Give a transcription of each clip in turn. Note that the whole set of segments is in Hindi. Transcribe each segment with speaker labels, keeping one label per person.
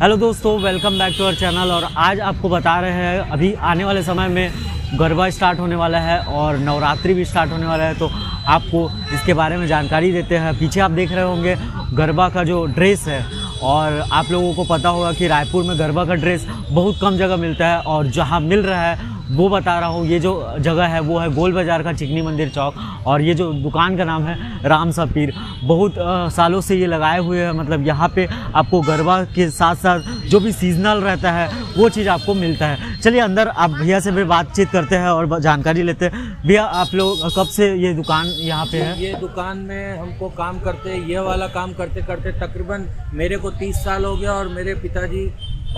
Speaker 1: हेलो दोस्तों welcome back to our channel और आज आपको बता रहे हैं, अभी आने वाले समय में गरबा स्टार्ट होने वाला है और नवरात्रि भी स्टार्ट होने वाला है तो आपको इसके बारे में जानकारी देते हैं। पीछे आप देख रहे होंगे गरबा का जो ड्रेस है और आप लोगों को पता होगा कि रायपुर में गरबा का ड्रेस बहुत कम जगह मिलता है और जहाँ मिल रहा है वो बता रहा हूँ ये जो जगह है वो है गोल बाज़ार का चिकनी मंदिर चौक। और ये जो दुकान का नाम है राम सपीर बहुत अ, सालों से ये लगाए हुए हैं मतलब यहाँ पे आपको गरबा के साथ साथ जो भी सीजनल रहता है वो चीज़ आपको मिलता है। चलिए अंदर आप भैया से भी बातचीत करते हैं और जानकारी लेते हैं। भैया आप लोग कब से ये दुकान यहाँ पे है?
Speaker 2: ये दुकान में हमको काम करते ये वाला काम करते करते तकरीबन मेरे को तीस साल हो गया और मेरे पिताजी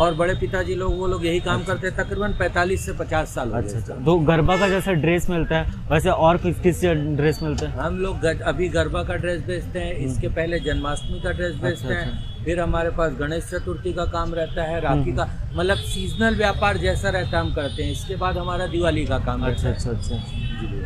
Speaker 2: और बड़े पिताजी लोग वो लोग यही काम करते हैं तकरीबन पैंतालीस से पचास साल हो
Speaker 1: अच्छा अच्छा। तो गरबा का जैसा ड्रेस मिलता है वैसे और किस किस से ड्रेस मिलते हैं?
Speaker 2: हम लोग अभी गरबा का ड्रेस बेचते हैं इसके पहले जन्माष्टमी का ड्रेस बेचते
Speaker 1: अच्छा।
Speaker 2: हैं फिर हमारे पास गणेश चतुर्थी का काम रहता है राखी का मतलब सीजनल व्यापार जैसा रहता है हम करते हैं। इसके बाद हमारा दिवाली का काम
Speaker 1: अच्छा अच्छा अच्छा।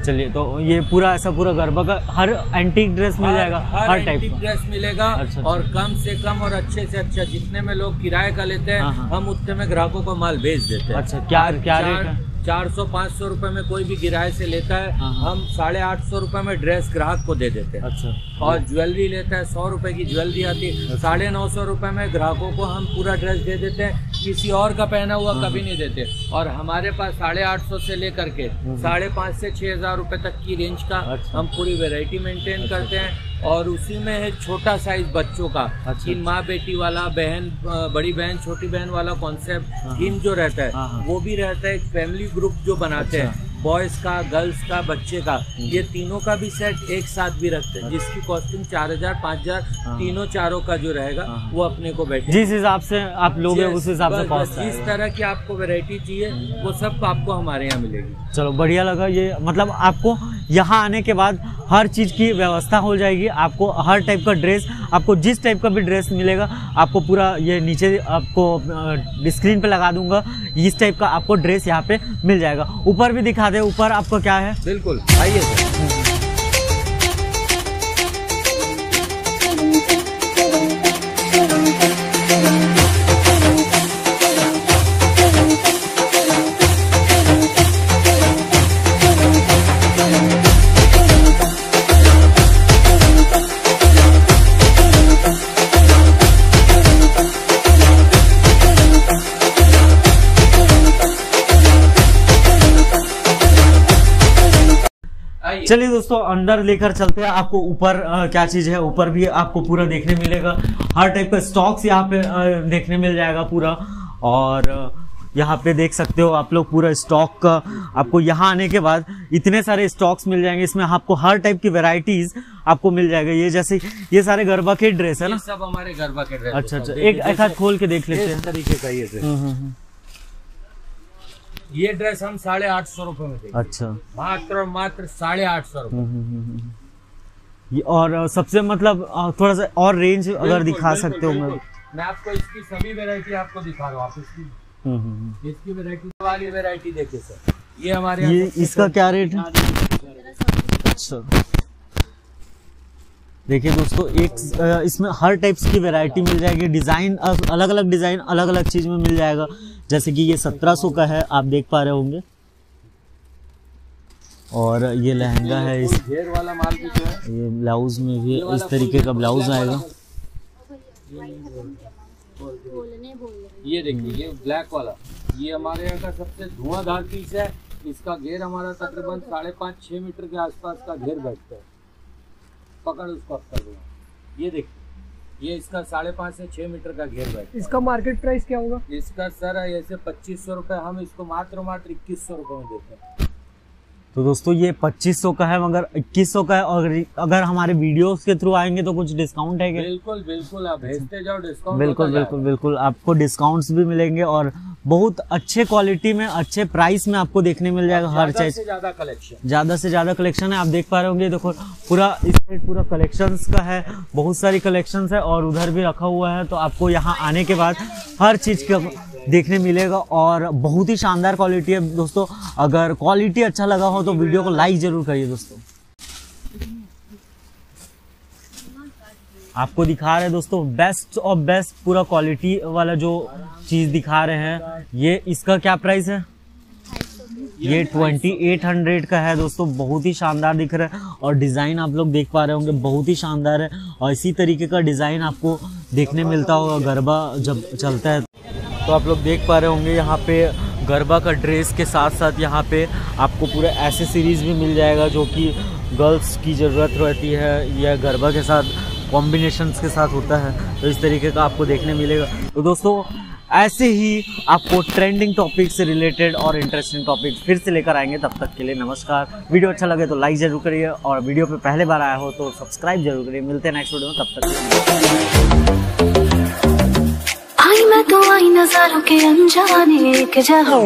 Speaker 1: चलिए तो ये पूरा ऐसा पूरा गरबा का हर एंटीक ड्रेस मिल जाएगा हर हर
Speaker 2: टाइप
Speaker 1: का
Speaker 2: ड्रेस मिलेगा
Speaker 1: अच्छा,
Speaker 2: और कम से कम और अच्छे से अच्छा जितने में लोग किराए का लेते हैं
Speaker 1: हाँ, हाँ।
Speaker 2: हम उतने में ग्राहकों को माल बेच देते हैं
Speaker 1: अच्छा, क्या- क्या रेट है?
Speaker 2: चार सौ पाँच सौ रुपए में कोई भी किराए से लेता है
Speaker 1: हाँ, हाँ।
Speaker 2: हम साढ़े आठ सौ रुपए में ड्रेस ग्राहक को दे देते हैं
Speaker 1: अच्छा
Speaker 2: और ज्वेलरी लेता है सौ रुपए की ज्वेलरी आती है साढ़े नौ सौ रुपए में ग्राहकों को हम पूरा ड्रेस दे देते हैं किसी और का पहना हुआ
Speaker 1: हाँ।
Speaker 2: कभी नहीं देते और हमारे पास साढ़े आठ सौ से लेकर के साढ़े पाँच से छः हज़ार रुपए तक की रेंज का।
Speaker 1: अच्छा।
Speaker 2: हम पूरी वेराइटी मेंटेन करते हैं और उसी में है छोटा साइज़ बच्चों का
Speaker 1: अच्छा।
Speaker 2: इन माँ बेटी वाला बहन बड़ी बहन छोटी बहन वाला
Speaker 1: हाँ,
Speaker 2: कॉन्सेप्ट इन जो रहता
Speaker 1: हाँ, हाँ।
Speaker 2: है वो भी रहता है एक फैमिली ग्रुप जो बनाते
Speaker 1: अच्छा।
Speaker 2: हैं बॉयज़ का गर्ल्स का बच्चे का ये तीनों का भी सेट एक साथ भी रखते हैं जिसकी कॉस्टिंग चार हज़ार पाँच हज़ार
Speaker 1: हाँ।
Speaker 2: तीनों चारों का जो रहेगा
Speaker 1: हाँ।
Speaker 2: वो अपने को बैठे।
Speaker 1: जिस हिसाब से आप लोगे उस हिसाब से
Speaker 2: जिस तरह की आपको वैरायटी चाहिए वो सब आपको हमारे यहाँ मिलेगी।
Speaker 1: चलो बढ़िया लगा ये मतलब आपको यहाँ आने के बाद हर चीज़ की व्यवस्था हो जाएगी आपको हर टाइप का ड्रेस आपको जिस टाइप का भी ड्रेस मिलेगा आपको पूरा ये नीचे आपको स्क्रीन पे लगा दूँगा इस टाइप का आपको ड्रेस यहाँ पे मिल जाएगा। ऊपर भी दिखा दे ऊपर आपको क्या है?
Speaker 2: बिल्कुल आइए सर।
Speaker 1: चलिए दोस्तों अंदर लेकर चलते हैं। आपको ऊपर क्या चीज़ है? ऊपर भी आपको पूरा देखने मिलेगा। हर टाइप का स्टॉक्स यहाँ पे देखने मिल जाएगा पूरा। और यहाँ पे देख सकते हो आप लोग पूरा स्टॉक का। आपको यहाँ आने के बाद इतने सारे स्टॉक्स मिल जाएँगे। इसमें आपको हर टाइप की वेराइटीज आपको मिल जाएगा। ये जैसे ये सारे गरबा के ड्रेस है ना?
Speaker 2: सब हमारे गरबा के ड्रेस
Speaker 1: अच्छा अच्छा। एक एक हाथ खोल के देख लेते हैं।
Speaker 2: तरीके का ये ये ड्रेस हम साढ़े आठ सौ रुपये में देंगे।
Speaker 1: अच्छा।
Speaker 2: मात्र और मात्र साढ़े आठ सौ रुपए।
Speaker 1: हम्म, हम्म, हम्म, और सबसे मतलब थोड़ा सा और रेंज अगर दिखा सकते हो मैं
Speaker 2: मैं आपको इसकी सभी वेरायटी आपको दिखा रहा हूँ। आप इसकी
Speaker 1: हम्म, हम्म, हम्म।
Speaker 2: इसकी वैरायटी वाली वेरायटी देखिए सर। ये हमारे
Speaker 1: ये इसका क्या रेट है? अच्छा। देखिए दोस्तों, एक इसमें हर टाइप्स की वैरायटी मिल जाएगी। डिज़ाइन अलग अलग डिज़ाइन अलग अलग चीज़ में मिल जाएगा। जैसे कि ये 1700 का है, आप देख पा रहे होंगे। और ये लहंगा है इस ये ब्लाउज में भी, इस तरीके का ब्लाउज आएगा।
Speaker 2: ये देखिए, ये ब्लैक वाला। ये हमारे यहाँ का सबसे धुआंधार पीस है। इसका घेर हमारा तकरीबन साढ़े पाँच छः मीटर के आसपास का घेर बैठता है। पकड़ उसको अब तक ये देखिए ये इसका साढ़े पाँच से छः मीटर का घेर बैठ है।
Speaker 3: इसका मार्केट प्राइस क्या होगा?
Speaker 2: इसका सर ऐसे पच्चीस सौ रुपये हम इसको मात्र मात्र इक्कीस सौ रुपये में देते हैं।
Speaker 1: तो दोस्तों ये 2500 का है मगर 2100 का है। और अगर हमारे वीडियोस के थ्रू आएँगे तो कुछ डिस्काउंट है क्या?
Speaker 2: बिल्कुल बिल्कुल आप भेजते जाओ डिस्काउंट
Speaker 1: बिल्कुल बिल्कुल बिल्कुल। आपको डिस्काउंट्स भी मिलेंगे और बहुत अच्छे क्वालिटी में अच्छे प्राइस में आपको देखने मिल जाएगा हर चीज़।
Speaker 2: ज़्यादा कलेक्शन
Speaker 1: ज़्यादा से ज़्यादा कलेक्शन है आप देख पा रहे होंगे। देखो पूरा इस साइड पूरा कलेक्शन का है बहुत सारी कलेक्शन है और उधर भी रखा हुआ है। तो आपको यहाँ आने के बाद हर चीज़ का देखने मिलेगा और बहुत ही शानदार क्वालिटी है दोस्तों। अगर क्वालिटी अच्छा लगा हो तो वीडियो को लाइक ज़रूर करिए दोस्तों। आपको दिखा रहे दोस्तों बेस्ट और बेस्ट पूरा क्वालिटी वाला जो चीज़ दिखा रहे हैं, ये इसका क्या प्राइस है? ये ट्वेंटी एट हंड्रेड का है दोस्तों, बहुत ही शानदार दिख रहा है और डिज़ाइन आप लोग देख पा रहे होंगे, बहुत ही शानदार है और इसी तरीके का डिज़ाइन आपको देखने मिलता होगा, गरबा जब चलता है। तो आप लोग देख पा रहे होंगे यहाँ पे गरबा का ड्रेस के साथ साथ यहाँ पे आपको पूरा एसेसरीज भी मिल जाएगा जो कि गर्ल्स की ज़रूरत रहती है या गरबा के साथ कॉम्बिनेशन के साथ होता है। तो इस तरीके का आपको देखने मिलेगा। तो दोस्तों, ऐसे ही आपको ट्रेंडिंग टॉपिक से रिलेटेड और इंटरेस्टिंग टॉपिक फिर से लेकर आएँगे। तब तक के लिए नमस्कार। वीडियो अच्छा लगे तो लाइक ज़रूर करिए और वीडियो पे पहले बार आया हो तो सब्सक्राइब ज़रूर करिए। मिलते हैं नेक्स्ट वीडियो में। तब तक
Speaker 3: नजारों के अनजाने एक जहाँ